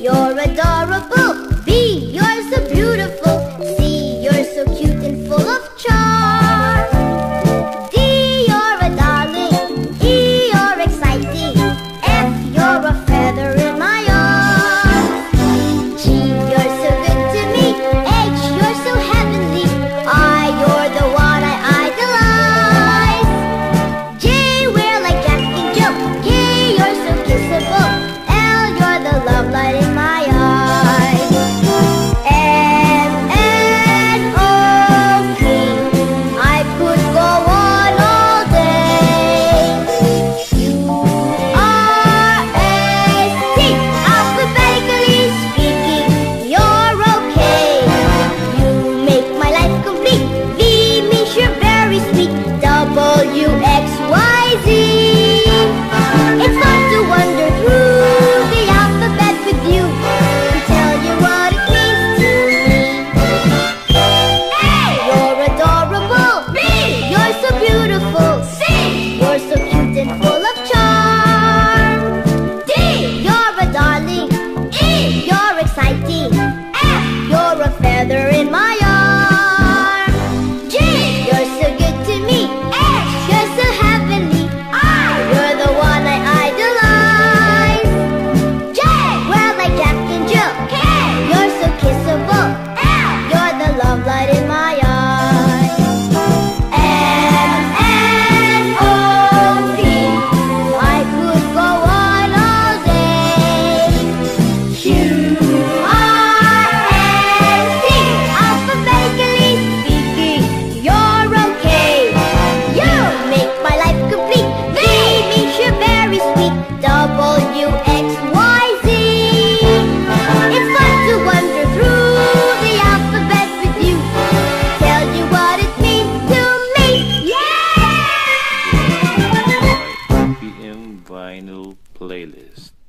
You're a dog. vinyl playlist.